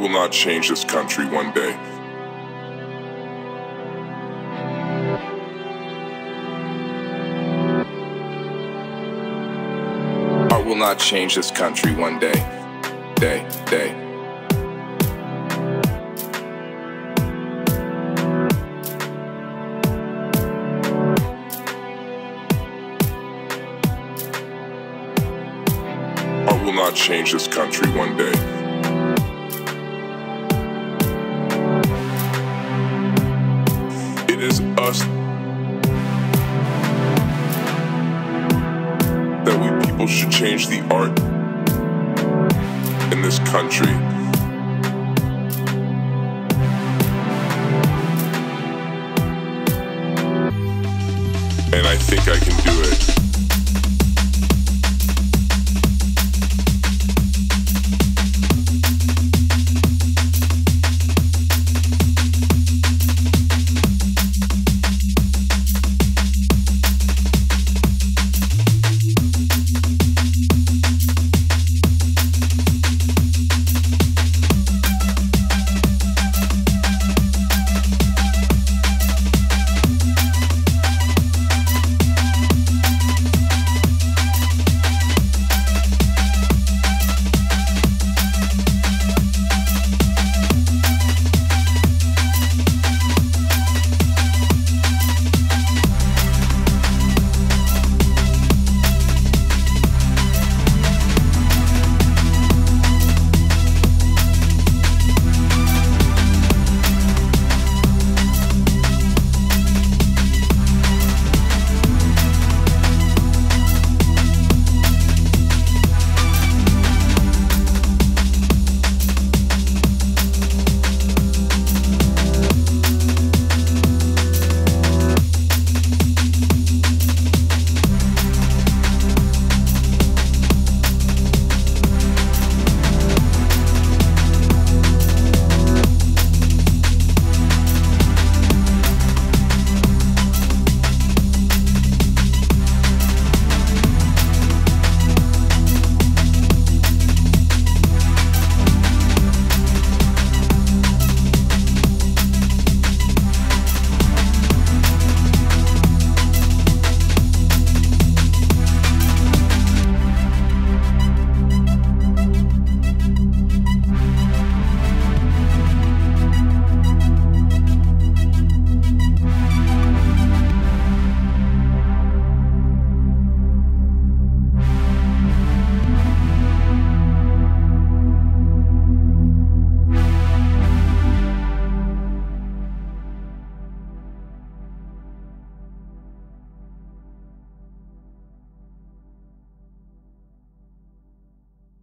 will not change this country one day. I will not change this country one day. Day, day. I will not change this country one day. It is us that we people should change the art in this country.